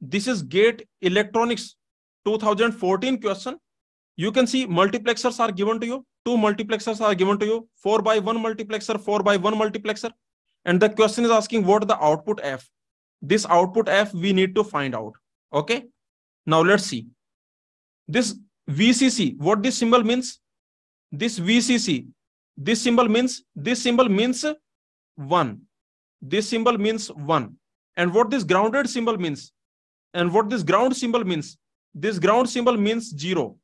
this is gate electronics 2014 question. You can see multiplexers are given to you. Two multiplexers are given to you. 4 by 1 multiplexer 4 by 1 multiplexer. And the question is asking what the output f. This output f we need to find out. Okay? Now let's see. This vcc what this symbol means? This vcc this symbol means this symbol means 1 this symbol means 1 and what this grounded symbol means and what this ground symbol means? This ground symbol means 0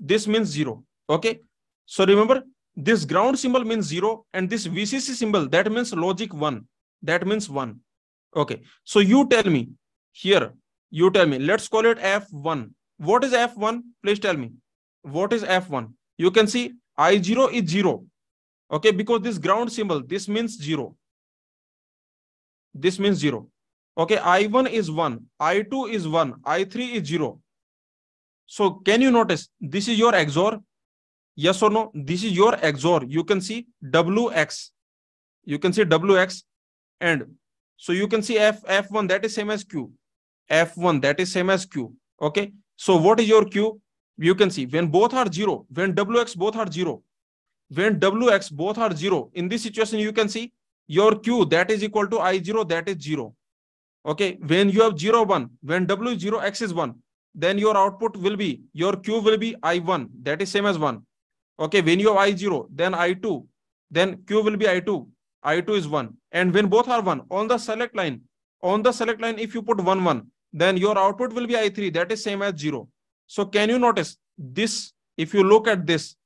this means 0 okay? So remember this ground symbol means 0 and this vcc symbol that means logic 1 that means 1 okay? So you tell me here you tell me let's call it f1 what is f1 please tell me. What is f1 you can see i0 is 0 okay? Because this ground symbol this means 0 this means 0 okay i1 is 1 i2 is 1 i3 is 0 so can you notice this is your XOR yes or no? This is your XOR you can see wx you can see wx and so you can see f f1 that is same as q. F1 that is same as q. Okay? So what is your q? You can see when both are zero when wx both are zero when wx both are zero in this situation you can see your q that is equal to i0 that is zero okay when you have 0 1 when w 0 x is 1 then your output will be your q will be i1 that is same as 1 okay when you have i0 then i2 then q will be i2 i2 is 1 and when both are 1 on the select line on the select line if you put 1 1 then your output will be i3 that is same as 0 so can you notice this? If you look at this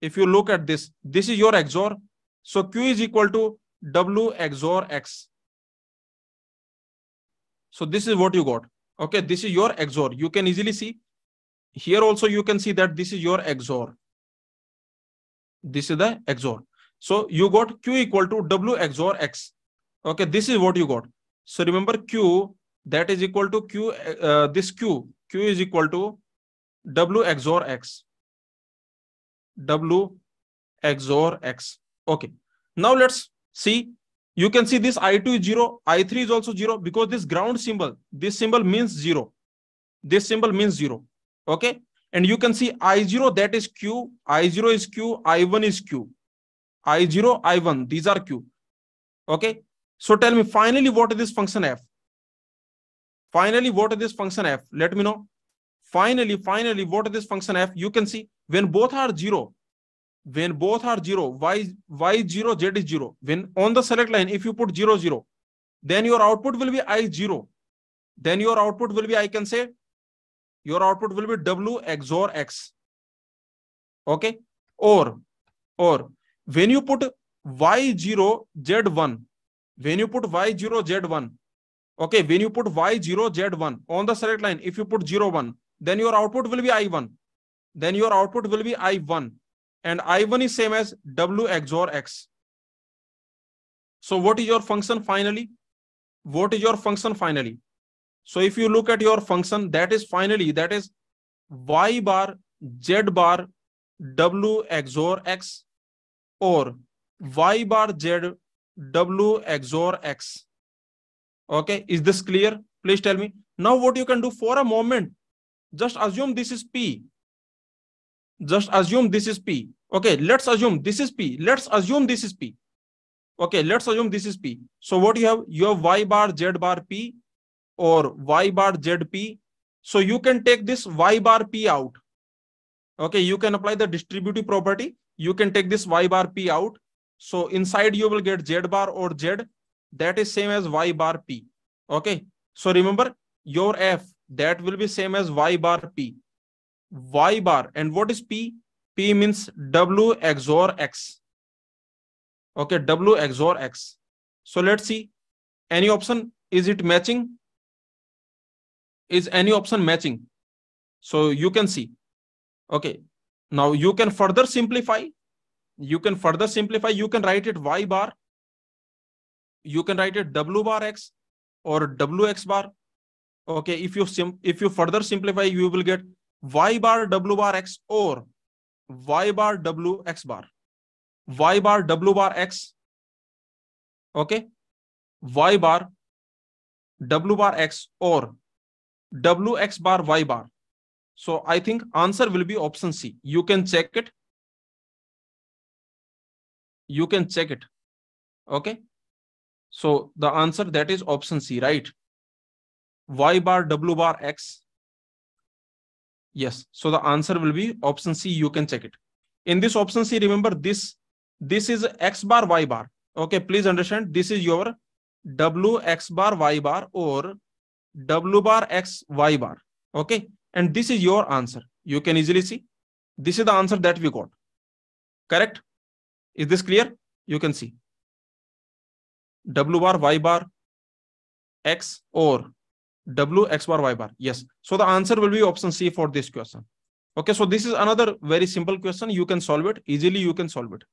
if you look at this this is your xor so q is equal to w xor x so this is what you got. Okay this is your xor you can easily see. Here also you can see that this is your xor this is the xor so you got q equal to w xor x. Okay this is what you got. So remember q that is equal to q uh, this q. Q is equal to w xor x. W xor x. Okay. Now let's see you can see this i2 is 0 i3 is also 0 because this ground symbol this symbol means 0 this symbol means 0 okay and you can see i0 that is q i0 is q i1 is q i0 i1 these are q okay so tell me finally what is this function f Finally, what is this function f? Let me know. Finally, finally, what is this function f? You can see when both are zero, when both are zero, y, y zero, z is zero. When on the select line, if you put zero, zero, then your output will be i zero. Then your output will be, I can say, your output will be w xor x. Okay. Or, or when you put y0, z1, when you put y0, z1, Okay, when you put y0, z1 on the select line, if you put 0, 1, then your output will be i1. Then your output will be i1. And i1 is same as w xor x. So what is your function finally? What is your function finally? So if you look at your function, that is finally, that is y bar, z bar, w xor x or y bar z w xor x Okay, is this clear? Please tell me. Now what you can do for a moment, just assume this is P. Just assume this is P. Okay, let's assume this is P. Let's assume this is P. Okay, let's assume this is P. So what you have? You have Y bar Z bar P or Y bar Z P. So you can take this Y bar P out. Okay, you can apply the distributive property. You can take this Y bar P out. So inside you will get Z bar or Z that is same as y bar p. Okay. So remember your f that will be same as y bar p. y bar and what is p? p means w xor x. Okay, w xor x. So let's see. Any option, is it matching? Is any option matching? So you can see. Okay. Now you can further simplify. You can further simplify. You can write it y bar you can write it w bar x or wx bar. Okay, if you sim if you further simplify, you will get y bar w bar x or y bar w x bar. y bar w bar x. Okay, y bar w bar x or w x bar y bar. So I think answer will be option C. You can check it. You can check it. Okay. So the answer that is option C, right? Y bar, W bar, X. Yes. So the answer will be option C. You can check it. In this option C, remember this, this is X bar, Y bar. Okay. Please understand this is your W X bar, Y bar or W bar, X, Y bar. Okay. And this is your answer. You can easily see. This is the answer that we got. Correct? Is this clear? You can see. W bar, Y bar, X or W X bar, Y bar. Yes. So the answer will be option C for this question. Okay. So this is another very simple question. You can solve it easily. You can solve it.